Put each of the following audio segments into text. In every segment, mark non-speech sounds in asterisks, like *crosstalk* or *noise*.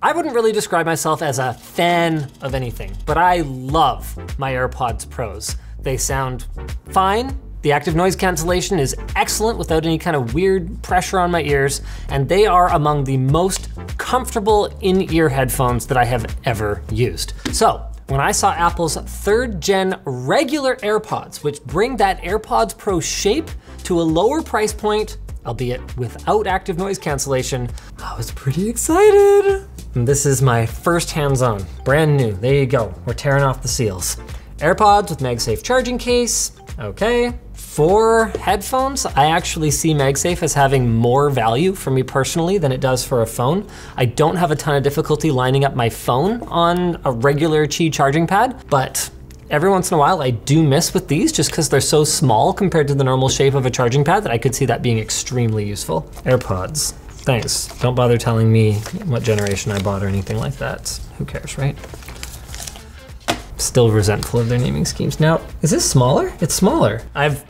I wouldn't really describe myself as a fan of anything, but I love my AirPods Pros. They sound fine. The active noise cancellation is excellent without any kind of weird pressure on my ears, and they are among the most comfortable in-ear headphones that I have ever used. So, when I saw Apple's third gen regular AirPods, which bring that AirPods Pro shape to a lower price point, albeit without active noise cancellation, I was pretty excited. And this is my first hands-on, brand new. There you go, we're tearing off the seals. AirPods with MagSafe charging case, okay. For headphones, I actually see MagSafe as having more value for me personally than it does for a phone. I don't have a ton of difficulty lining up my phone on a regular Qi charging pad, but every once in a while I do miss with these just because they're so small compared to the normal shape of a charging pad that I could see that being extremely useful. AirPods, thanks. Don't bother telling me what generation I bought or anything like that. Who cares, right? Still resentful of their naming schemes. Now, is this smaller? It's smaller. I've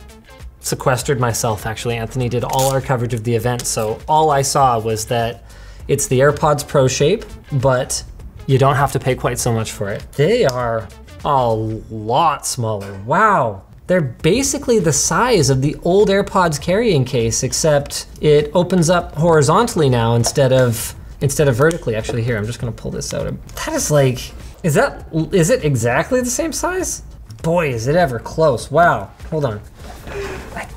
sequestered myself actually. Anthony did all our coverage of the event, so all I saw was that it's the AirPods Pro shape, but you don't have to pay quite so much for it. They are a lot smaller. Wow. They're basically the size of the old AirPods carrying case, except it opens up horizontally now instead of instead of vertically. Actually, here, I'm just gonna pull this out. That is like, is that, is it exactly the same size? Boy, is it ever close. Wow, hold on. I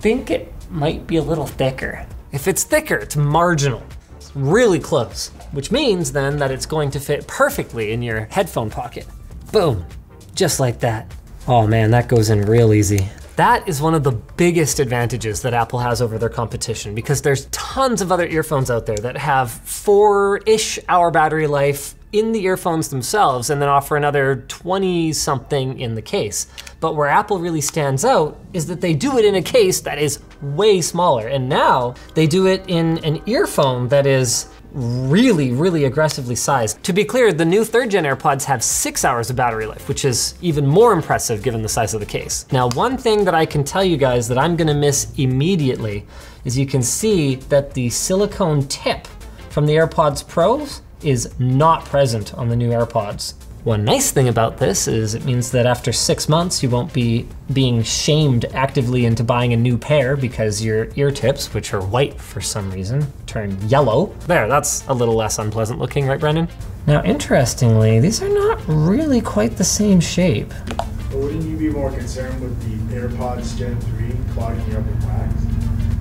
think it might be a little thicker. If it's thicker, it's marginal. It's really close, which means then that it's going to fit perfectly in your headphone pocket. Boom, just like that. Oh man, that goes in real easy. That is one of the biggest advantages that Apple has over their competition because there's tons of other earphones out there that have four-ish hour battery life in the earphones themselves and then offer another 20 something in the case. But where Apple really stands out is that they do it in a case that is way smaller. And now they do it in an earphone that is really, really aggressively sized. To be clear, the new third gen AirPods have six hours of battery life, which is even more impressive given the size of the case. Now, one thing that I can tell you guys that I'm gonna miss immediately is you can see that the silicone tip from the AirPods Pros is not present on the new AirPods. One nice thing about this is it means that after six months, you won't be being shamed actively into buying a new pair because your ear tips, which are white for some reason, turn yellow. There, that's a little less unpleasant looking, right, Brendan? Now, interestingly, these are not really quite the same shape. But wouldn't you be more concerned with the AirPods Gen 3 clogging you up with wax?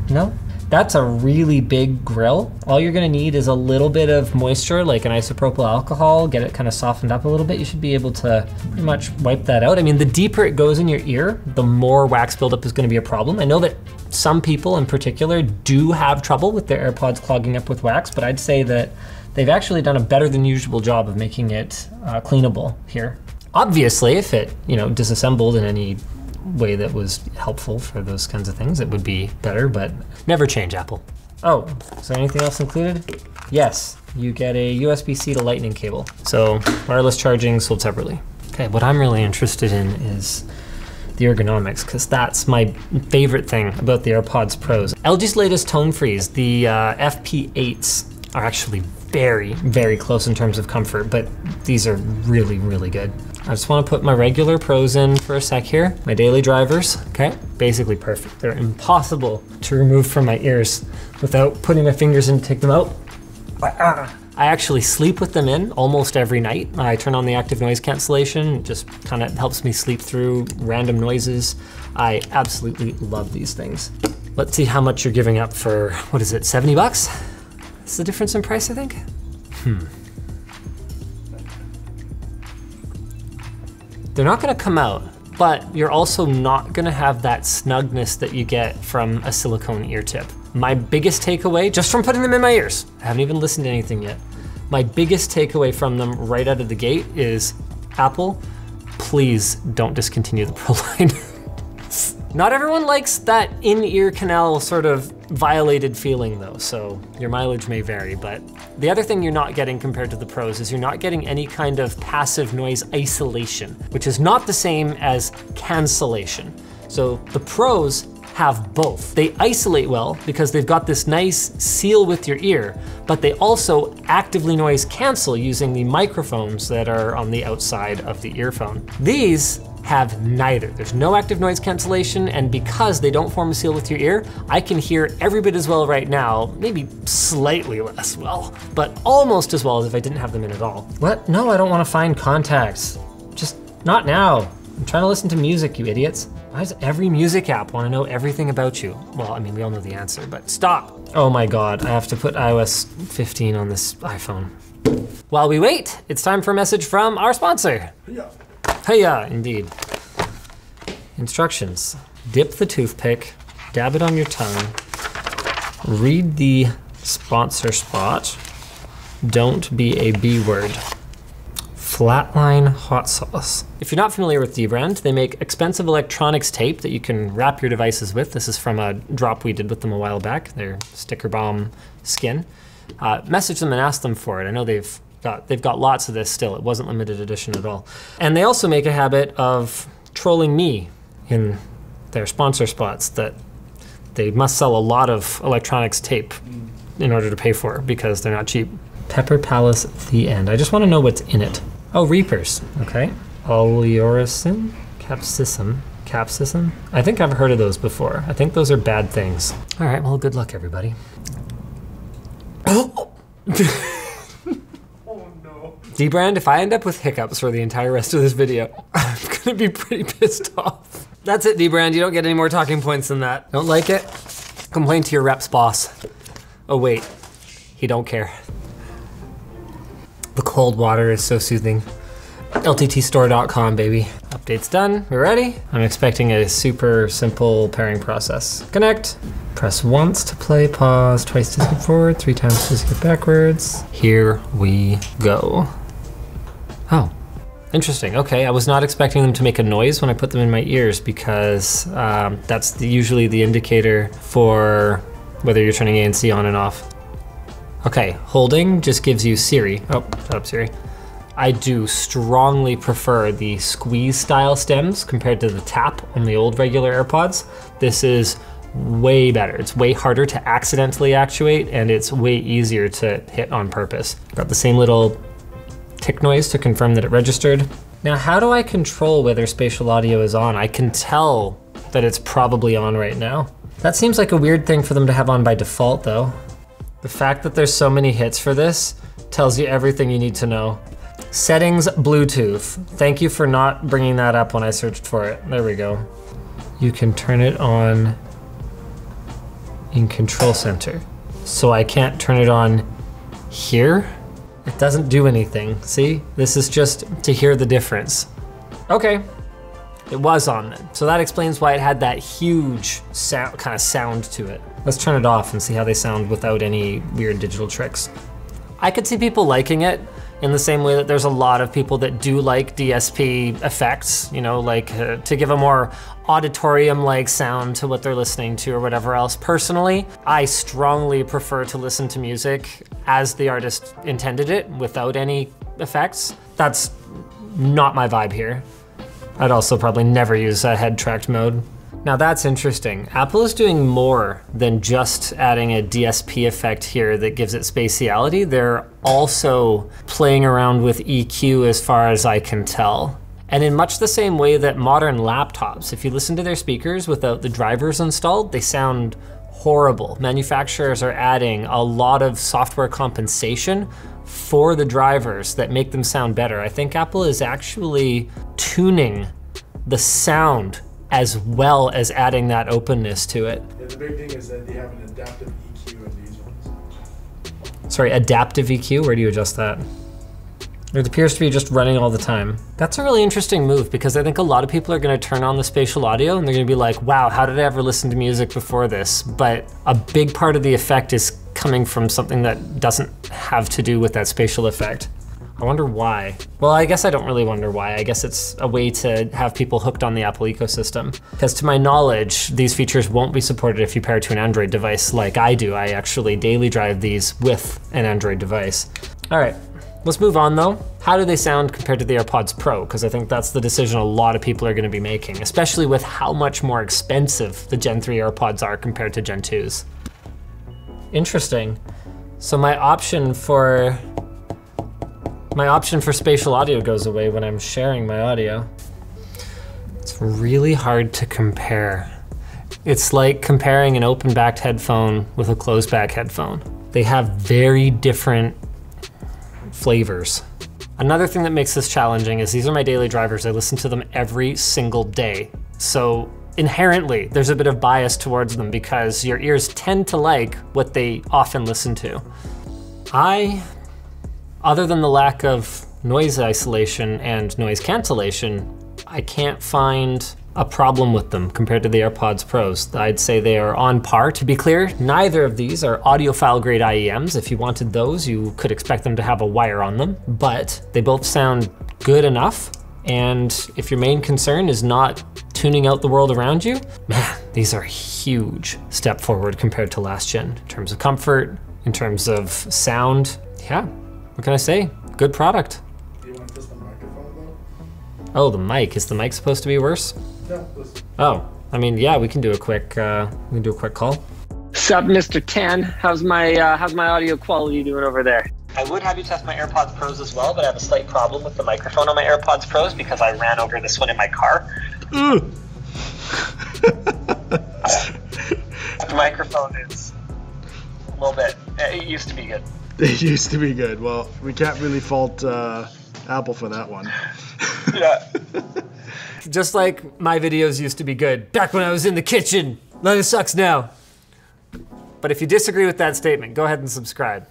No, that's a really big grill. All you're gonna need is a little bit of moisture, like an isopropyl alcohol, get it kind of softened up a little bit. You should be able to pretty much wipe that out. I mean, the deeper it goes in your ear, the more wax buildup is gonna be a problem. I know that some people in particular do have trouble with their AirPods clogging up with wax, but I'd say that they've actually done a better than usual job of making it uh, cleanable here. Obviously, if it, you know, disassembled in any way that was helpful for those kinds of things, it would be better, but never change Apple. Oh, is there anything else included? Yes, you get a USB-C to lightning cable. So wireless charging sold separately. Okay, what I'm really interested in is the ergonomics, because that's my favorite thing about the AirPods Pros. LG's latest Tone Frees, the uh, FP8s, are actually very, very close in terms of comfort, but these are really, really good. I just wanna put my regular pros in for a sec here, my daily drivers, okay? Basically perfect. They're impossible to remove from my ears without putting my fingers in to take them out. I actually sleep with them in almost every night. I turn on the active noise cancellation, it just kind of helps me sleep through random noises. I absolutely love these things. Let's see how much you're giving up for, what is it, 70 bucks? That's the difference in price, I think? Hmm. They're not gonna come out, but you're also not gonna have that snugness that you get from a silicone ear tip. My biggest takeaway, just from putting them in my ears, I haven't even listened to anything yet. My biggest takeaway from them right out of the gate is Apple, please don't discontinue the *laughs* Pro line. Not everyone likes that in-ear canal sort of violated feeling though, so your mileage may vary, but the other thing you're not getting compared to the Pros is you're not getting any kind of passive noise isolation, which is not the same as cancellation. So the Pros have both. They isolate well because they've got this nice seal with your ear, but they also actively noise cancel using the microphones that are on the outside of the earphone. These have neither. There's no active noise cancellation, and because they don't form a seal with your ear, I can hear every bit as well right now, maybe slightly less well, but almost as well as if I didn't have them in at all. What? No, I don't want to find contacts. Just not now. I'm trying to listen to music, you idiots. Why does every music app want to know everything about you? Well, I mean, we all know the answer, but stop. Oh my God, I have to put iOS 15 on this iPhone. While we wait, it's time for a message from our sponsor. Yeah. Hiya, indeed. Instructions. Dip the toothpick, dab it on your tongue, read the sponsor spot, don't be a B word. Flatline hot sauce. If you're not familiar with dbrand, they make expensive electronics tape that you can wrap your devices with. This is from a drop we did with them a while back, their sticker bomb skin. Uh, message them and ask them for it. I know they've got they've got lots of this still. It wasn't limited edition at all. And they also make a habit of trolling me in their sponsor spots that they must sell a lot of electronics tape in order to pay for because they're not cheap. Pepper Palace the end. I just want to know what's in it. Oh, Reapers. Okay. Oleoresin, capsicum, capsicum. I think I've heard of those before. I think those are bad things. All right. Well, good luck, everybody. *gasps* *laughs* Dbrand, if I end up with hiccups for the entire rest of this video, *laughs* I'm gonna be pretty pissed off. That's it, Dbrand. You don't get any more talking points than that. Don't like it? Complain to your rep's boss. Oh wait, he don't care. The cold water is so soothing. LTTstore.com, baby. Update's done. We're ready. I'm expecting a super simple pairing process. Connect. Press once to play, pause, twice to skip forward, three times to skip backwards. Here we go. Oh, interesting. Okay, I was not expecting them to make a noise when I put them in my ears because um, that's the, usually the indicator for whether you're turning ANC on and off. Okay, holding just gives you Siri. Oh, shut up, Siri. I do strongly prefer the squeeze style stems compared to the tap on the old regular AirPods. This is way better. It's way harder to accidentally actuate and it's way easier to hit on purpose. Got the same little tick noise to confirm that it registered. Now, how do I control whether spatial audio is on? I can tell that it's probably on right now. That seems like a weird thing for them to have on by default though. The fact that there's so many hits for this tells you everything you need to know. Settings Bluetooth. Thank you for not bringing that up when I searched for it. There we go. You can turn it on in Control Center. So I can't turn it on here? It doesn't do anything. See? This is just to hear the difference. Okay. It was on then. So that explains why it had that huge sound, kind of sound to it. Let's turn it off and see how they sound without any weird digital tricks. I could see people liking it in the same way that there's a lot of people that do like DSP effects, you know, like uh, to give a more auditorium like sound to what they're listening to or whatever else. Personally, I strongly prefer to listen to music as the artist intended it without any effects. That's not my vibe here. I'd also probably never use a head tracked mode. Now that's interesting. Apple is doing more than just adding a DSP effect here that gives it spatiality. They're also playing around with EQ as far as I can tell. And in much the same way that modern laptops, if you listen to their speakers without the drivers installed, they sound horrible. Manufacturers are adding a lot of software compensation for the drivers that make them sound better. I think Apple is actually tuning the sound as well as adding that openness to it. Yeah, the big thing is that they have an adaptive EQ in these ones. Sorry, adaptive EQ, where do you adjust that? It appears to be just running all the time. That's a really interesting move because I think a lot of people are gonna turn on the spatial audio and they're gonna be like, wow, how did I ever listen to music before this? But a big part of the effect is coming from something that doesn't have to do with that spatial effect. I wonder why. Well, I guess I don't really wonder why. I guess it's a way to have people hooked on the Apple ecosystem. Because to my knowledge, these features won't be supported if you pair to an Android device like I do. I actually daily drive these with an Android device. All right, let's move on though. how do they sound compared to the AirPods Pro? Because I think that's the decision a lot of people are going to be making, especially with how much more expensive the Gen 3 AirPods are compared to Gen 2s. Interesting. So my option for my option for spatial audio goes away when I'm sharing my audio. It's really hard to compare. It's like comparing an open backed headphone with a closed back headphone. They have very different flavors. Another thing that makes this challenging is these are my daily drivers. I listen to them every single day. So inherently, there's a bit of bias towards them because your ears tend to like what they often listen to. I, other than the lack of noise isolation and noise cancellation, I can't find a problem with them compared to the AirPods Pros. I'd say they are on par. To be clear, neither of these are audiophile grade IEMs. If you wanted those, you could expect them to have a wire on them, but they both sound good enough. And if your main concern is not tuning out the world around you, *laughs* man, these are a huge step forward compared to last gen in terms of comfort, in terms of sound. Yeah, what can I say? Good product. Do you want just the microphone Oh, the mic. Is the mic supposed to be worse? Though? No, listen. Oh, I mean, yeah, we can do a quick, uh, we can do a quick call. Sup, Mr. Tan? How's my uh, how's my audio quality doing over there? I would have you test my AirPods Pros as well, but I have a slight problem with the microphone on my AirPods Pros because I ran over this one in my car. the microphone is a little bit. It used to be good. *laughs* It used to be good. Well, we can't really fault uh, Apple for that one. Yeah. *laughs* Just like my videos used to be good back when I was in the kitchen. It sucks now. But if you disagree with that statement, go ahead and subscribe.